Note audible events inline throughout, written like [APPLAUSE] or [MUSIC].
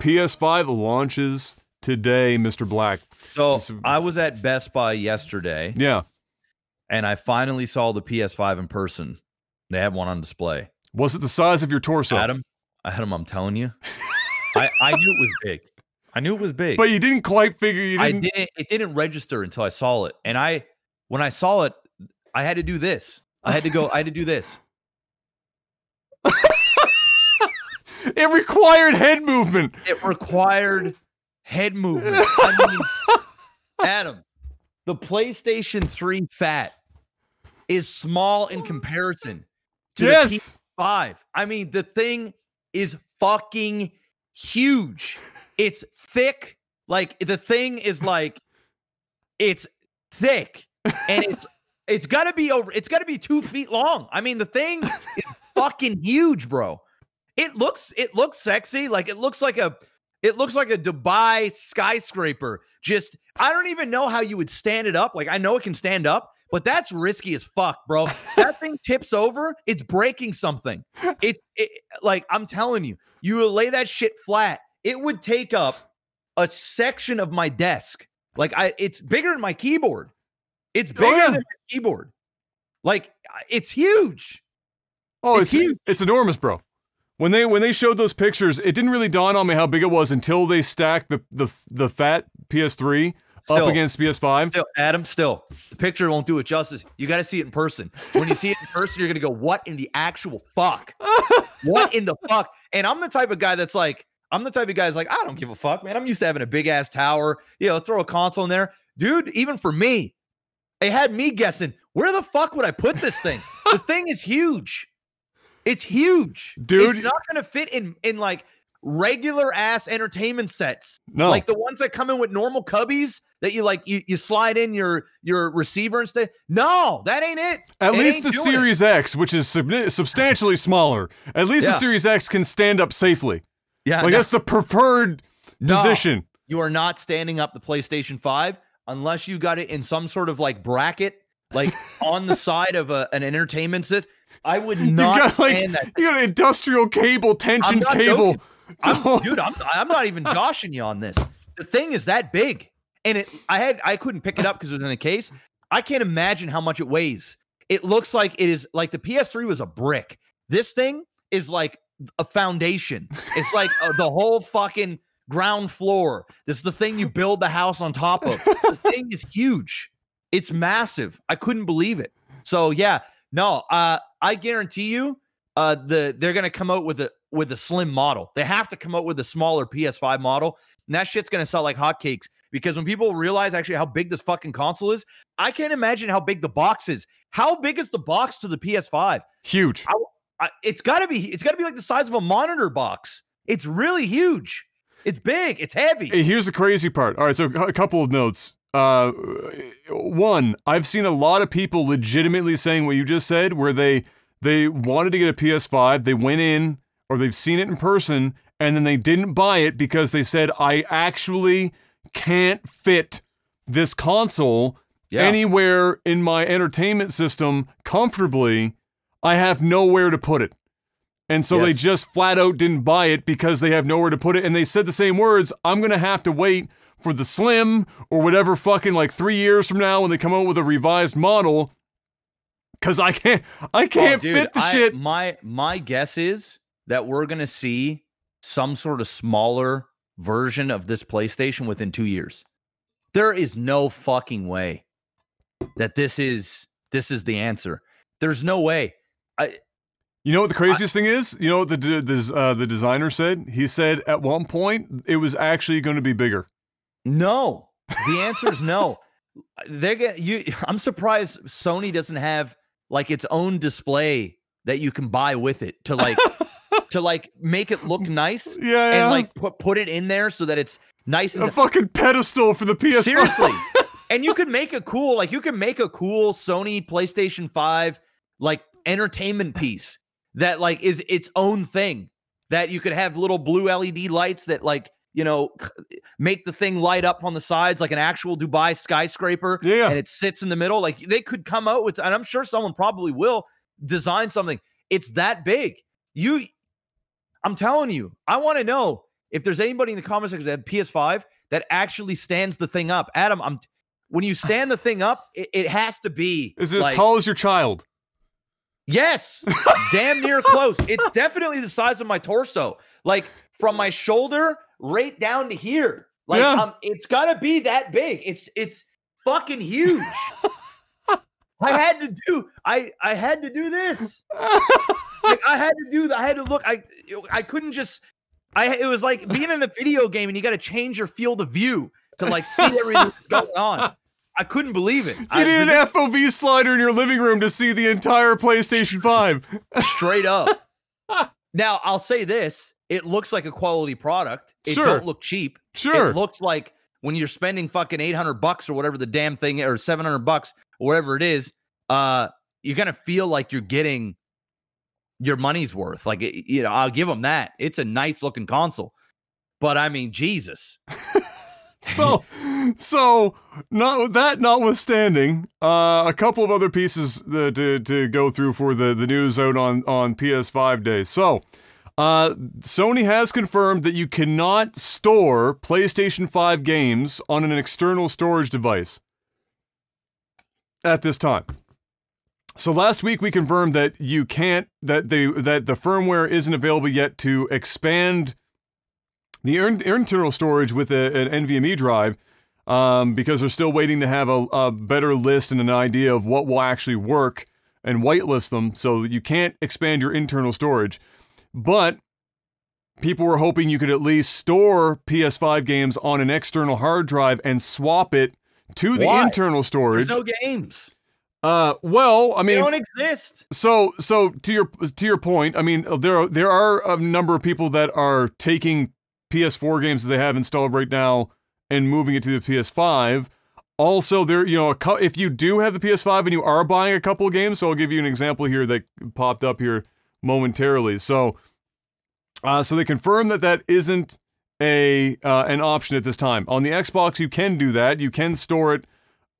PS5 launches today, Mr. Black. So It's- I was at Best Buy yesterday Yeah. and I finally saw the PS5 in person. They have one on display. Was it the size of your torso? Adam, Adam, I'm telling you, I, [LAUGHS] I knew it was big. I knew it was big. But you didn't quite figure you I didn't. didn't. It didn't register until I saw it, and I, when I saw it, I had to do this. I had to go. I had to do this. [LAUGHS] It required head movement. It required head movement. [LAUGHS] I mean, Adam, the PlayStation 3 fat is small in comparison to the Yes. PS5. I mean, the thing is fucking huge. It's thick. Like the thing is like it's thick and it's it's gotta be over it's gotta be two feet long. I mean, the thing is [LAUGHS] fucking huge, bro. It looks it looks sexy. Like it looks like a it looks like a Dubai skyscraper. Just I don't even know how you would stand it up. Like I know it can stand up, but that's risky as fuck, bro. that thing [LAUGHS] tips over, it's breaking something. It's it, like I'm telling you, you lay that shit flat, it would take up a section of my desk. Like I, it's bigger than my keyboard. It's oh, bigger yeah. than my keyboard. Like it's huge. Oh, It's it's huge. it's enormous, bro. When they when they showed those pictures, it didn't really dawn on me how big it was until they stacked the the the fat PS3 Still. up against PS5. Still, Adam, still, the picture won't do it justice. You got to see it in person. When you see it in [LAUGHS] person, you're going to go, What in the actual fuck? what in the fuck? And I'm the type of guy that's like, I'm the type of guy that's like, I don't give a fuck, man. I'm used to having a big ass tower, you know, throw a console in there. Dude, even for me, it had me guessing, where the fuck would I put this thing? the thing is huge. It's huge. Dude. It's not going to fit in, in like regular ass entertainment sets. No, Like the ones that come in with normal cubbies that you like you, you slide in your your receiver and stuff. No, that ain't it. at It least the doing it. Series X, which is sub- substantially smaller, at least the Series X can stand up safely. Yeah, Like no, that's the preferred No. position. you are not standing up the PlayStation 5 unless you got it in some sort of like bracket, like on the [LAUGHS] side of a, an entertainment set. I would not You've got like that. you got an industrial cable, tension cable. I'm, [LAUGHS] dude, I'm I'm not even joshing you on this. The thing is that big, and it. I had I couldn't pick it up because it was in a case. I can't imagine how much it weighs. It looks like it is like the PS3 was a brick. This thing is like a foundation. It's like uh, the whole fucking ground floor. This is the thing you build the house on top of. The thing is huge. It's massive. I couldn't believe it. So yeah, no, uh, I guarantee you, uh, the they're gonna come out with a with a slim model. They have to come out with a smaller PS5 model, and that shit's gonna sell like hotcakes. Because when people realize actually how big this fucking console is, I can't imagine how big the box is. How big is the box to the PS5? Huge. I, it's gotta be. It's gotta be like the size of a monitor box. It's really huge. It's big. It's heavy. Hey, here's the crazy part. All right, so a couple of notes. Uh, one, I've seen a lot of people legitimately saying what you just said, where they they wanted to get a PS5, they went in or they've seen it in person, and then they didn't buy it because they said I actually can't fit this console Yeah. anywhere in my entertainment system comfortably. I have nowhere to put it. And so they just flat out didn't buy it because they have nowhere to put it. And they said the same words I'm going to have to wait for the Slim or whatever fucking like three years from now when they come out with a revised model. Cause I can't, I Oh, can't dude, fit the I- shit. My my guess is that we're gonna see some sort of smaller version of this PlayStation within two years. There is no fucking way that this is this is the answer. There's no way. I you know what the craziest thing is? You know what the des- uh, the designer said? He said at one point it was actually going to be bigger. No. The answer is no. They're gonna you I'm surprised Sony doesn't have like its own display that you can buy with it to like to like make it look nice Yeah, [LAUGHS] yeah. and like put put it in there so that it's nice and a fucking pedestal for the PS5. seriously. [LAUGHS] and you could make a cool like you can make a cool Sony PlayStation 5 like entertainment piece that like is its own thing that you could have little blue LED lights that like you know make the thing light up on the sides like an actual Dubai skyscraper Yeah. and it sits in the middle like they could come out with and I'm sure someone probably will design something it's that big you I'm telling you I want to know if there's anybody in the comment section that had PS5 that actually stands the thing up, Adam, I'm when you stand the thing up, it, it has to be. Is it as tall as your child? Yes, [LAUGHS] damn near close. It's definitely the size of my torso, like from my shoulder right down to here. Like, Yeah. um, it's gotta be that big. It's it's fucking huge. [LAUGHS] I had to do. I I had to do this. Like, I had to do. I had to look. I I couldn't just. I it was like being in a video game and you got to change your field of view to like see everything that's going on. I couldn't believe it. You I- need an FOV slider in your living room to see the entire PlayStation 5. straight up. [LAUGHS] now I'll say this: it looks like a quality product. It Sure. don't look cheap. Sure. It looks like when you're spending fucking eight hundred bucks or whatever the damn thing or seven hundred bucks or whatever it is. Uh, you kind of feel like you're getting your money's worth. Like it- you know, I'll give them that. It's a nice looking console, but I mean, Jesus. [LAUGHS] so so not that notwithstanding uh, a couple of other pieces uh, to, to go through for the, the news out on, on ps5 days so uh, sony has confirmed that you cannot store playstation 5 games on an external storage device at this time so last week we confirmed that you can't that the that the firmware isn't available yet to expand the internal storage with a, an NVMe drive um, because they're still waiting to have a, a better list and an idea of what will actually work and whitelist them. So you can't expand your internal storage. But people were hoping you could at least store PS5 games on an external hard drive and swap it to the Why? internal There's storage. no games. uh, well, I mean, They don't exist. so so to your to your point, I mean there are, there are a number of people that are taking PS4 games that they have installed right now and moving it to the PS5. Also, there you know if you do have the PS5 and you are buying a couple of games, so I'll give you an example here that popped up here momentarily. So, uh, so they confirm that that isn't a uh, an option at this time. On the Xbox, you can do that. You can store it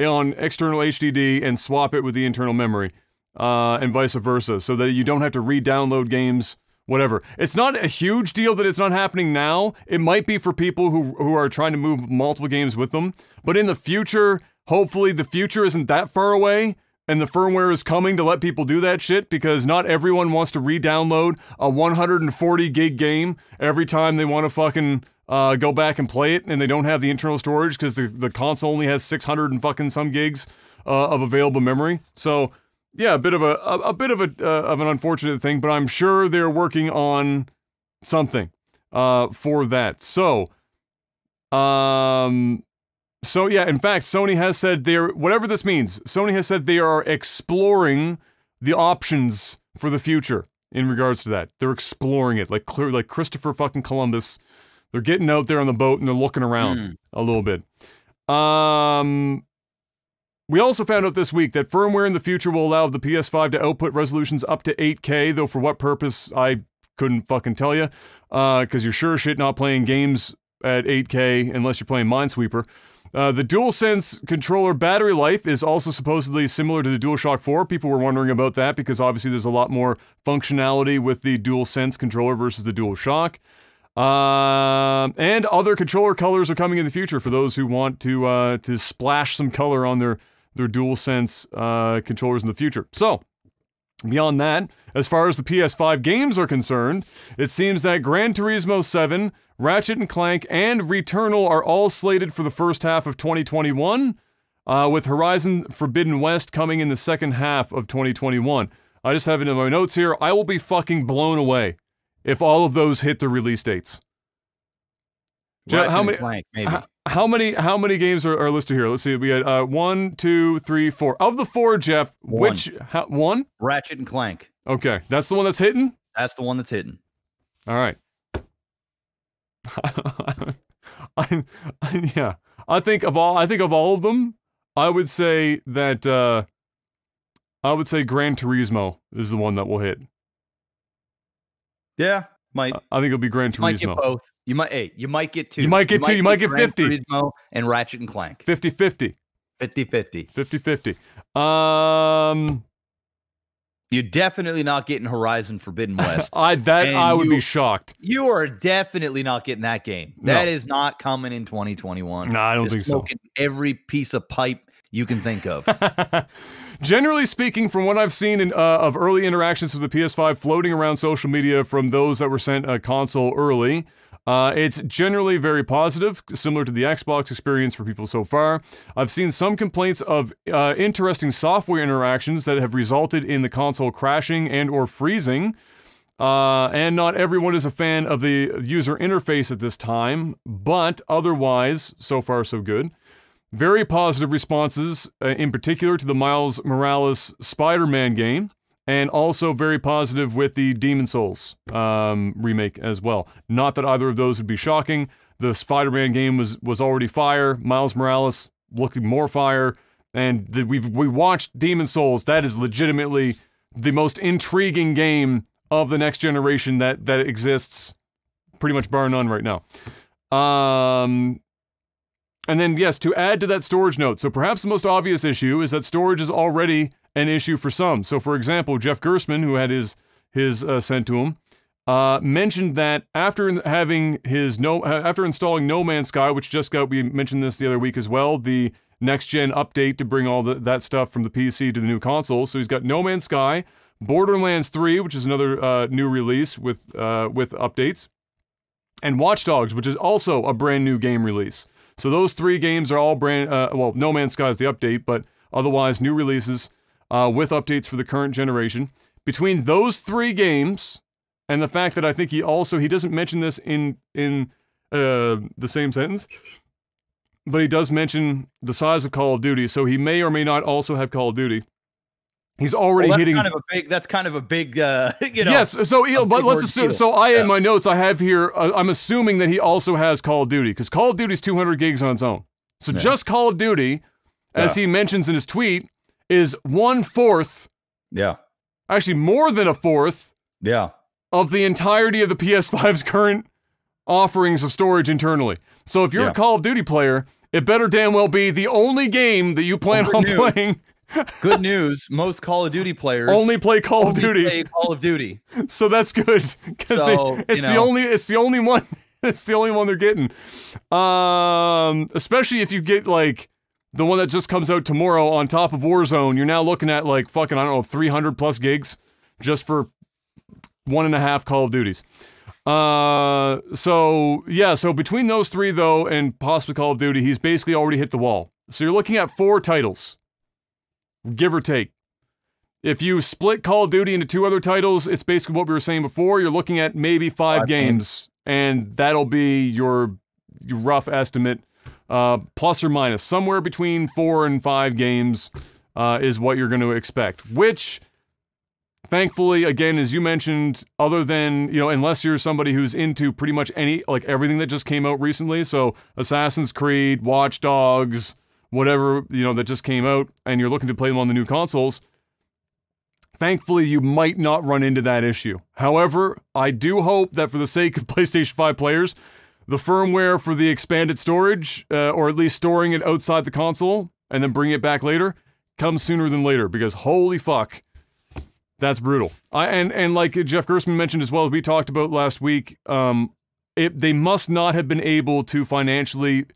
on external HDD and swap it with the internal memory, uh, and vice versa, so that you don't have to re-download games. Whatever. It's not a huge deal that it's not happening now. It might be for people who who are trying to move multiple games with them, but in the future, hopefully the future isn't that far away. And the firmware is coming to let people do that shit because not everyone wants to re-download a 140 gig game every time they want to fucking uh, go back and play it, and they don't have the internal storage because the, the console only has 600 and fucking some gigs uh, of available memory. So yeah, a bit of a a, a bit of a uh, of an unfortunate thing, but I'm sure they're working on something uh, for that. So, um, so yeah, in fact, Sony has said they're whatever this means. Sony has said they are exploring the options for the future in regards to that. They're exploring it like clear like Christopher fucking Columbus. They're getting out there on the boat and they're looking around Hmm. a little bit. Um, we also found out this week that firmware in the future will allow the PS5 to output resolutions up to 8K, though for what purpose, I couldn't fucking tell you. Because you're sure shit not playing games at 8K unless you're playing Minesweeper. Uh, the DualSense controller battery life is also supposedly similar to the DualShock 4. People were wondering about that because obviously there's a lot more functionality with the DualSense controller versus the DualShock. Um, and other controller colors are coming in the future for those who want to uh, to splash some color on their their DualSense uh, controllers in the future. So, beyond that, as far as the PS5 games are concerned, it seems that Gran Turismo 7, Ratchet and Clank, and Returnal are all slated for the first half of 2021, uh, with Horizon Forbidden West coming in the second half of 2021. I just have it in my notes here. I will be fucking blown away if all of those hit the release dates. Jeff, how many- Clank, maybe. H- How many how many games are, are listed here? Let's see. We had uh, one, two, three, four. Of the four, Jeff, One. which how, one? Ratchet and Clank. Okay, that's the one that's hitting. That's the one that's hidden. All right. [LAUGHS] I, I, yeah, I think of all I think of all of them, I would say that uh, I would say Gran Turismo is the one that will hit. Yeah, might I think it'll be Gran Turismo. might get both. You might. Hey, you might get two. You might get two, you might get Gran 50. Turismo and Ratchet and Clank. 50 50. 50 50. 50 50. Um, You're definitely not getting Horizon Forbidden [LAUGHS] West. I that And I would you- be shocked. you are definitely not getting that game. No. That is not coming in 2021. No, I don't Just think so. every piece of pipe you can think of. [LAUGHS] Generally speaking, from what I've seen in, uh, of early interactions with the PS5 floating around social media from those that were sent a console early, uh, it's generally very positive, similar to the Xbox experience for people so far. I've seen some complaints of uh, interesting software interactions that have resulted in the console crashing and or freezing. Uh, and not everyone is a fan of the user interface at this time, but otherwise, so far so good. Very positive responses, uh, in particular to the Miles Morales Spider Man game, and also very positive with the Demon's Souls um, remake as well. Not that either of those would be shocking. The Spider Man game was, was already fire, Miles Morales looking more fire, and the, we've we watched Demon's Souls. That is legitimately the most intriguing game of the next generation that, that exists, pretty much bar none right now. Um, and then, yes, to add to that storage note, so perhaps the most obvious issue is that storage is already an issue for some. So, for example, Jeff Gerstmann, who had his his uh, sent to him, uh, mentioned that after having his no uh, after installing No Man's Sky, which just got we mentioned this the other week as well, the next gen update to bring all the, that stuff from the PC to the new console. So he's got No Man's Sky, Borderlands 3, which is another uh, new release with uh, with updates, and Watch Dogs, which is also a brand new game release. So those three games are all brand. Uh, well, No Man's Sky is the update, but otherwise new releases uh, with updates for the current generation. Between those three games and the fact that I think he also he doesn't mention this in in uh, the same sentence, but he does mention the size of Call of Duty. So he may or may not also have Call of Duty. He's already Well, that's hitting. kind of a big. That's kind of a big. Uh, [LAUGHS] you know, yes, so but let's assume. So I Yeah. in my notes I have here. Uh, I'm assuming that he also has Call of Duty because Call of Duty's 200 gigs on its own. So Yeah. just Call of Duty, as he mentions in his tweet, is one fourth, Yeah. actually more than a fourth Yeah. of the entirety of the PS5's [LAUGHS] current offerings of storage internally. So if you're Yeah. a Call of Duty player, it better damn well be the only game that you plan Over on news. playing. Good news. Most Call of Duty players Only play Call of only Duty. play Call of Duty. [LAUGHS] So that's good because So, you it's the know. only it's the only one [LAUGHS] it's the only one they're getting. Um, especially if you get like the one that just comes out tomorrow on top of Warzone, you're now looking at like fucking I don't know 300 plus gigs just for one and a half Call of Duties. Uh, so yeah, so between those three though, and possibly Call of Duty, he's basically already hit the wall. So you're looking at four titles, give or take. If you split Call of Duty into two other titles, it's basically what we were saying before. You're looking at maybe five, Five games, and that'll be your, your rough estimate, uh, plus or minus somewhere between four and five games uh, is what you're going to expect. Which, thankfully, again, as you mentioned, other than you know, unless you're somebody who's into pretty much any like everything that just came out recently, so Assassin's Creed, Watch Dogs, whatever you know that just came out, and you're looking to play them on the new consoles. Thankfully, you might not run into that issue. However, I do hope that for the sake of [LAUGHS] PlayStation 5 players, the firmware for the expanded storage, uh, or at least storing it outside the console and then bringing it back later, comes sooner than later because holy fuck, that's brutal. I, and and like Jeff Gerstmann mentioned as well as we talked about last week, um, it, they must not have been able to financially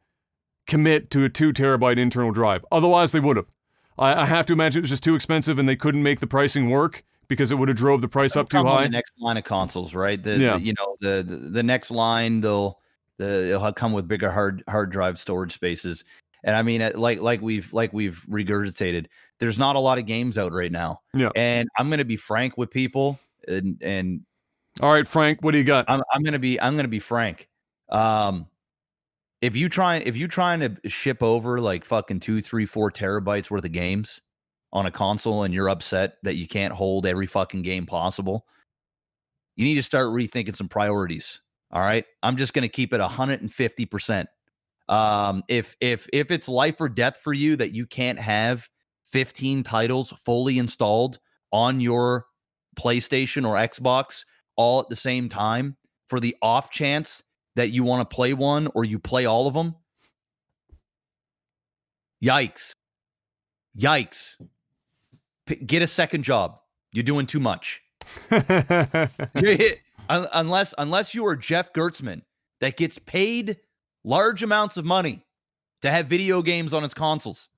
commit to a two terabyte internal drive. Otherwise, they would have. I, I have to imagine it was just too expensive and they couldn't make the pricing work because it would have drove the price up too high. The next line of consoles, right? The, Yeah. the- you know the, the the next line they'll the it'll come with bigger hard hard drive storage spaces. And I mean, uh, like like we've like we've regurgitated, there's not a lot of games out right now. Yeah. And I'm gonna be frank with people, and and All right, Frank, what do you got? I'm I'm gonna be I'm gonna be frank. Um, if you try if you trying to ship over like fucking two, three, four terabytes worth of games on a console and you're upset that you can't hold every fucking game possible, you need to start rethinking some priorities. All right. I'm just gonna keep it 150 percent. Um, if if if it's life or death for you that you can't have 15 titles fully installed on your PlayStation or Xbox all at the same time for the off chance that you want to play one or you play all of them. Yikes. Yikes. P- get a second job. You're doing too much. [LAUGHS] unless unless you are Jeff Gerstmann that gets paid large amounts of money to have video games on its consoles.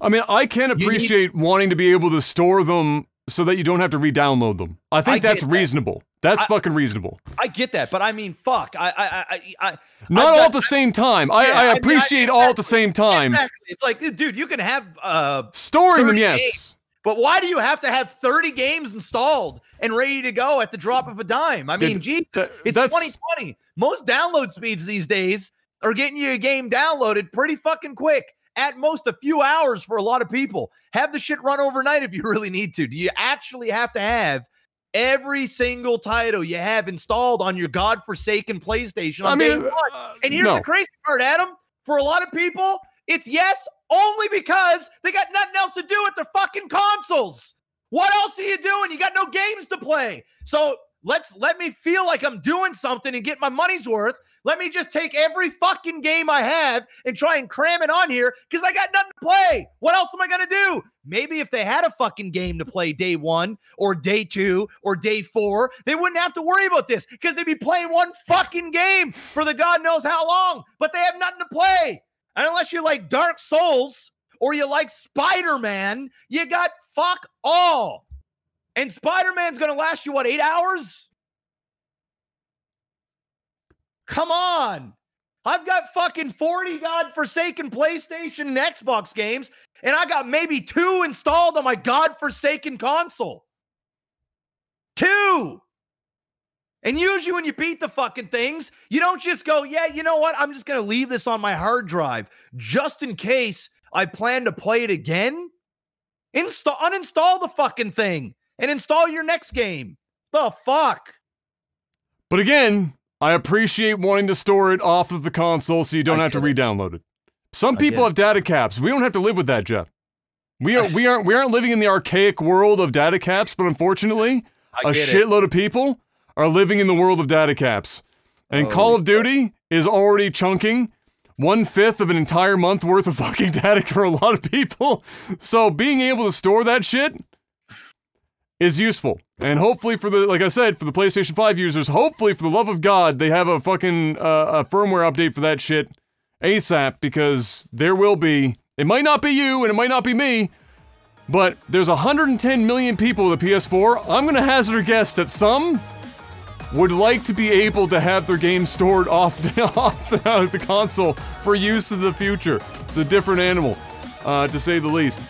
I mean, I can appreciate need, wanting to be able to store them so that you don't have to re-download them. I think I that's that. reasonable. That's I, fucking reasonable. I get that, but I mean, fuck. I, I, I, I not all at the same time. I, yeah, I appreciate I mean, all at the same time. Exactly. It's like, dude, you can have uh storing them, yes. Games, but why do you have to have 30 games installed and ready to go at the drop of a dime? I mean, Jesus, that, it's 2020. Most download speeds these days are getting you a game downloaded pretty fucking quick. At most a few hours for a lot of people. Have the shit run overnight if you [LAUGHS] really need to. Do you actually have to have every single title you have installed on your godforsaken PlayStation on I mean, day one? Uh, and here's no. the crazy part, Adam. For a lot of people, it's yes only because they got nothing else to do with their fucking consoles. What else are you doing? You got no games to play. So let's let me feel like I'm doing something and get my money's worth. Let me just take every fucking game I have and try and cram it on here because I got nothing to play. What else am I gonna do? Maybe if they had a fucking game to play day one or day two or day four, they wouldn't have to worry about this because they'd be playing one fucking game for the God knows how long, but they have nothing to play. And unless you like Dark Souls or you like Spider Man, you got fuck all. And Spider Man's going to last you, what, eight hours? Come on. I've got fucking 40 godforsaken PlayStation and Xbox games, and I got maybe two installed on my godforsaken console. Two. And usually, when you beat the fucking things, you don't just go, yeah, you know what? I'm just going to leave this on my hard drive just in case I plan to play it again. Install, uninstall the fucking thing and install your next game. The fuck? But again, I appreciate wanting to store it off of the console so you don't I have to re-download it. Some people have data caps. We don't have to live with that, Jeff. We are we aren't we aren't living in the archaic world of data caps, but unfortunately, a shitload it. of people are living in the world of data caps. And Call of Duty is already chunking one fifth of an entire month worth of [LAUGHS] fucking data for a lot of people. So being able to store that shit is useful. And hopefully for the, like I said, for the PlayStation 5 users, hopefully for the love of God, they have a fucking, uh, a firmware update for that shit ASAP because there will be, it might not be you and it might not be me, but there's 110 million people with a PS4. I'm gonna hazard a guess that some would like to be able to have their game stored off, [LAUGHS] off the, the console for use in the future. It's a different animal, uh, to say the least.